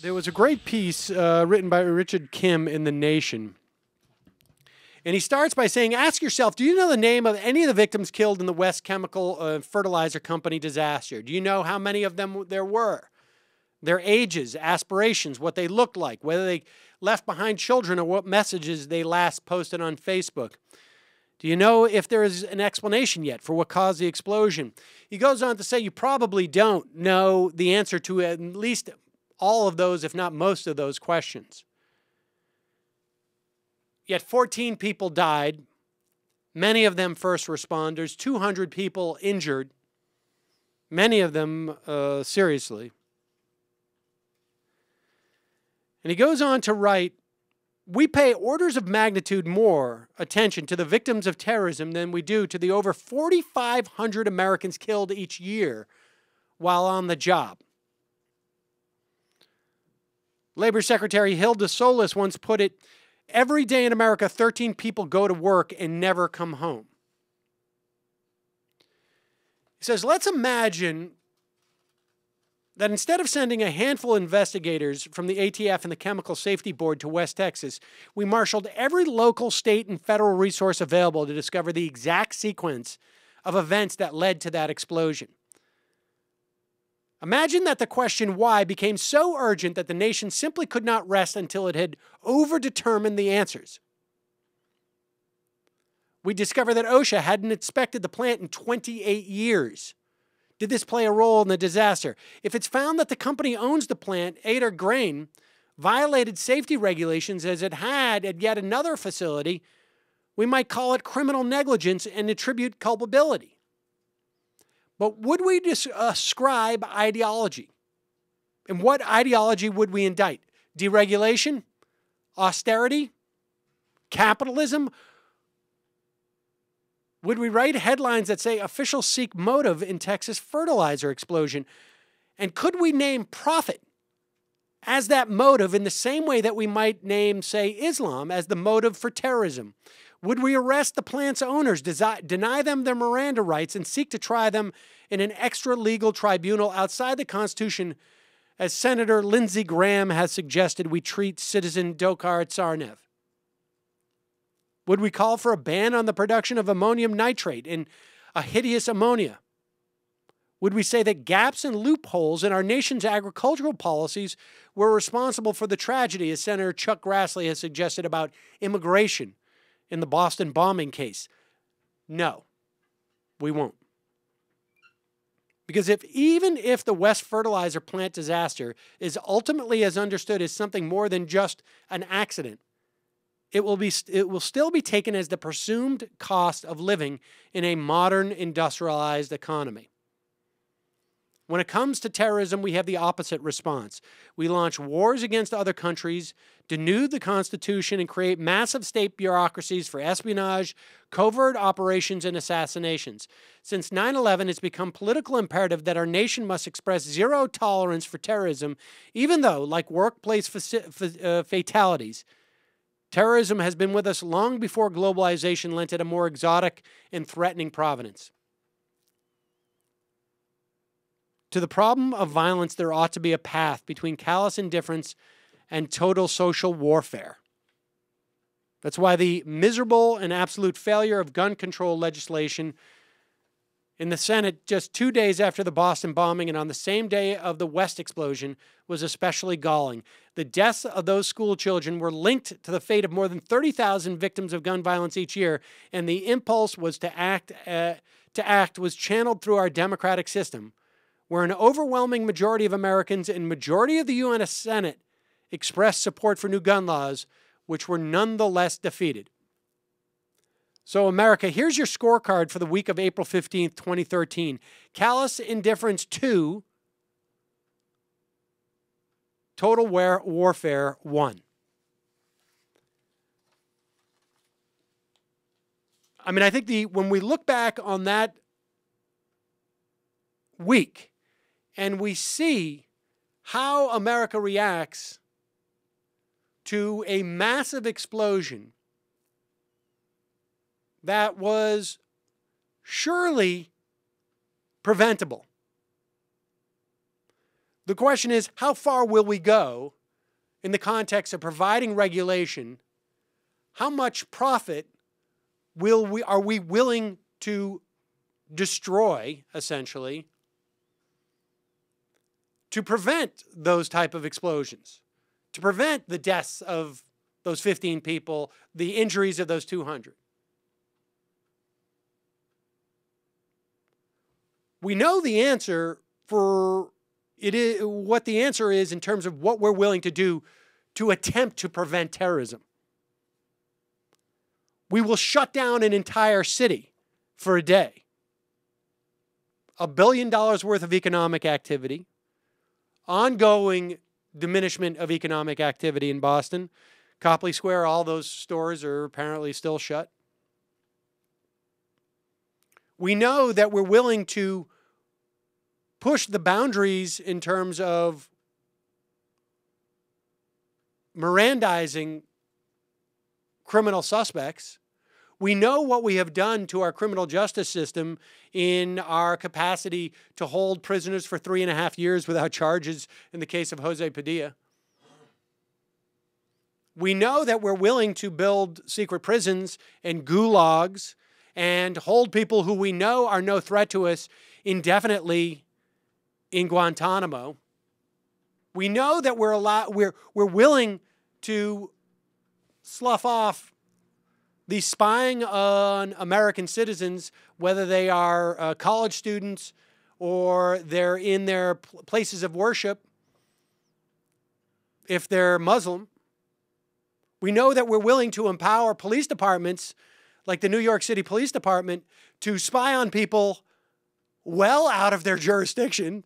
There was a great piece uh, written by Richard Kim in The Nation. And he starts by saying, Ask yourself, do you know the name of any of the victims killed in the West Chemical uh, Fertilizer Company disaster? Do you know how many of them there were? Their ages, aspirations, what they looked like, whether they left behind children or what messages they last posted on Facebook. Do you know if there is an explanation yet for what caused the explosion? He goes on to say you probably don't know the answer to at least all of those, if not most of those questions. Yet 14 people died, many of them first responders, 200 people injured, many of them uh, seriously. And he goes on to write We pay orders of magnitude more attention to the victims of terrorism than we do to the over 4,500 Americans killed each year while on the job. Labor Secretary Hilda Solis once put it every day in America, 13 people go to work and never come home. He says, let's imagine that instead of sending a handful of investigators from the ATF and the Chemical Safety Board to West Texas, we marshaled every local, state, and federal resource available to discover the exact sequence of events that led to that explosion. Imagine that the question why became so urgent that the nation simply could not rest until it had overdetermined the answers. We discover that OSHA hadn't inspected the plant in 28 years. Did this play a role in the disaster? If it's found that the company owns the plant, Adair Grain, violated safety regulations as it had at yet another facility, we might call it criminal negligence and attribute culpability. But would we ascribe ideology? And what ideology would we indict? Deregulation? Austerity? Capitalism? Would we write headlines that say officials seek motive in Texas fertilizer explosion? And could we name profit as that motive in the same way that we might name, say, Islam as the motive for terrorism? Would we arrest the plant's owners, deny them their Miranda rights, and seek to try them in an extra legal tribunal outside the Constitution, as Senator Lindsey Graham has suggested we treat citizen Dzhokhar Tsarnaev? Would we call for a ban on the production of ammonium nitrate and anhydrous ammonia? Would we say that gaps and loopholes in our nation's agricultural policies were responsible for the tragedy, as Senator Chuck Grassley has suggested about immigration in the Boston bombing case? No, we won't. Because if even if the West fertilizer plant disaster is ultimately as understood as something more than just an accident, it will be it will still be taken as the presumed cost of living in a modern industrialized economy. When it comes to terrorism, we have the opposite response. We launch wars against other countries, denude the Constitution, and create massive state bureaucracies for espionage, covert operations, and assassinations. Since 9 11, it's become political imperative that our nation must express zero tolerance for terrorism, even though, like workplace uh, fatalities, terrorism has been with us long before globalization lent it a more exotic and threatening provenance. To the problem of violence, there ought to be a path between callous indifference and total social warfare. That's why the miserable and absolute failure of gun control legislation in the Senate just two days after the Boston bombing and on the same day of the West explosion was especially galling. The deaths of those school children were linked to the fate of more than 30,000 victims of gun violence each year, and the impulse was to act, uh, to act was channeled through our democratic system where an overwhelming majority of Americans and majority of the U.S. Senate expressed support for new gun laws, which were nonetheless defeated. So, America, here's your scorecard for the week of April 15th, 2013. Callous indifference to total war- warfare one. I mean, I think the when we look back on that week, and we see how America reacts to a massive explosion that was surely preventable. The question is how far will we go in the context of providing regulation? How much profit will we, are we willing to destroy, essentially, to prevent those type of explosions, to prevent the deaths of those 15 people, the injuries of those 200? We know the answer for it is what the answer is in terms of what we're willing to do to attempt to prevent terrorism. We will shut down an entire city for a day. A billion dollars worth of economic activity, ongoing diminishment of economic activity in Boston. Copley Square, all those stores are apparently still shut. We know that we're willing to push the boundaries in terms of Mirandizing criminal suspects. We know what we have done to our criminal justice system in our capacity to hold prisoners for three and a half years without charges in the case of Jose Padilla. We know that we're willing to build secret prisons and gulags and hold people who we know are no threat to us indefinitely in Guantanamo. We know that we're, allow- we're, we're willing to slough off the spying on American citizens, whether they are uh, college students or they're in their places of worship, if they're Muslim. We know that we're willing to empower police departments, like the New York City Police Department, to spy on people well out of their jurisdiction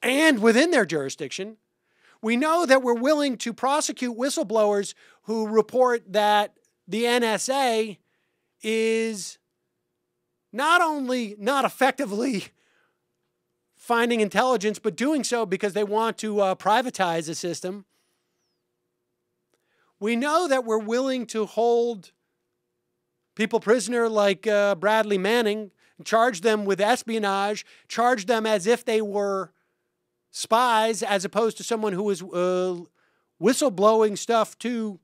and within their jurisdiction. We know that we're willing to prosecute whistleblowers who report that the NSA is not only not effectively finding intelligence, but doing so because they want to uh, privatize the system. We know that we're willing to hold people prisoner like uh, Bradley Manning, charge them with espionage, charge them as if they were spies, as opposed to someone who was uh, whistleblowing stuff to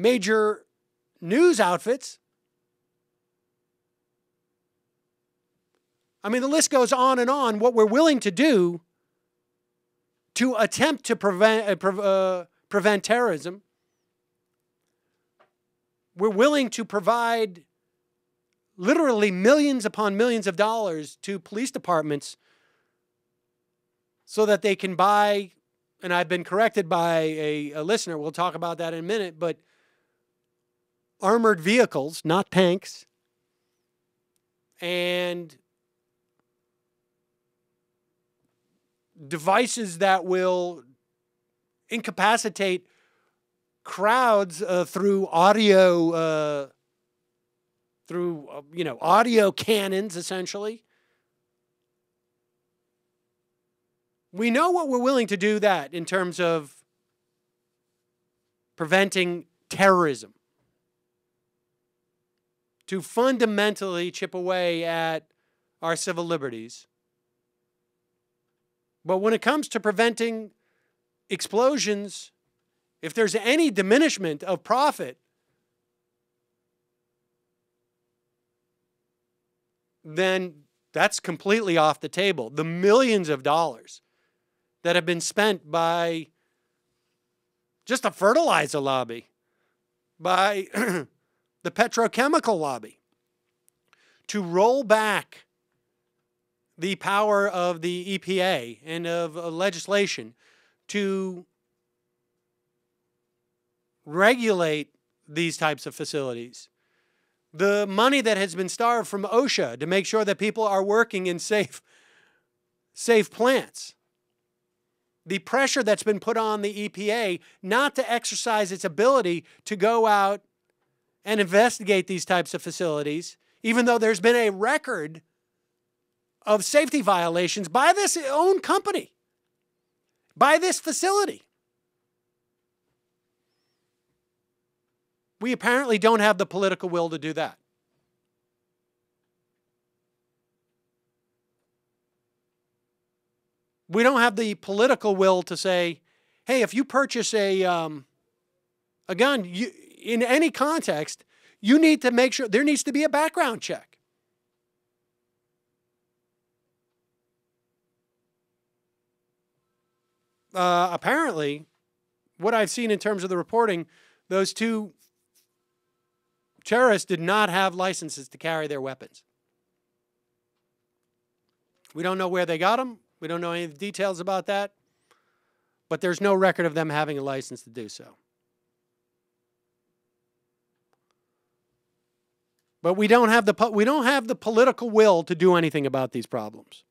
major news outfits. I mean, the list goes on and on. What we're willing to do to attempt to prevent, uh, pre- uh, prevent terrorism, we're willing to provide literally millions upon millions of dollars to police departments so that they can buy, and I've been corrected by a, a listener, we'll talk about that in a minute, but armored vehicles, not tanks, and devices that will incapacitate crowds uh, through audio uh, through uh, you know audio cannons essentially. We know what we're willing to do that in terms of preventing terrorism to fundamentally chip away at our civil liberties. But when it comes to preventing explosions, if there's any diminishment of profit, then that's completely off the table. The millions of dollars that have been spent by just the fertilizer lobby, by the petrochemical lobby to roll back the power of the EPA and of legislation to regulate these types of facilities. The money that has been starved from OSHA to make sure that people are working in safe, safe plants. The pressure that's been put on the EPA not to exercise its ability to go out and investigate these types of facilities, even though there's been a record of safety violations by this own company, by this facility. We apparently don't have the political will to do that. We don't have the political will to say, hey, if you purchase a, um, a gun you, in any context, you need to make sure there needs to be a background check. Uh, apparently, what I've seen in terms of the reporting, those two terrorists did not have licenses to carry their weapons. We don't know where they got them. We don't know any details about that. But there's no record of them having a license to do so. But we don't have the we don't have the political will to do anything about these problems.